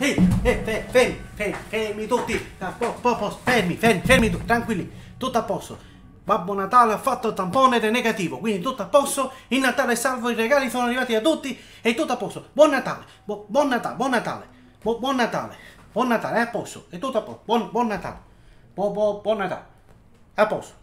Ehi, eh, fermi, fermi, fermi tutti. Po- po- po- fermi, fermi, fermi tutti, tranquilli. Tutto a posto. Babbo Natale ha fatto il tampone ed è negativo, quindi tutto a posto. Il Natale è salvo, i regali sono arrivati a tutti e tutto a posto. Buon Natale, bu- buon Natale, buon Natale, bu- buon Natale, buon Natale, è a posto, è tutto a posto. Buon, buon Natale, Bu- bu- buon Natale, è a posto.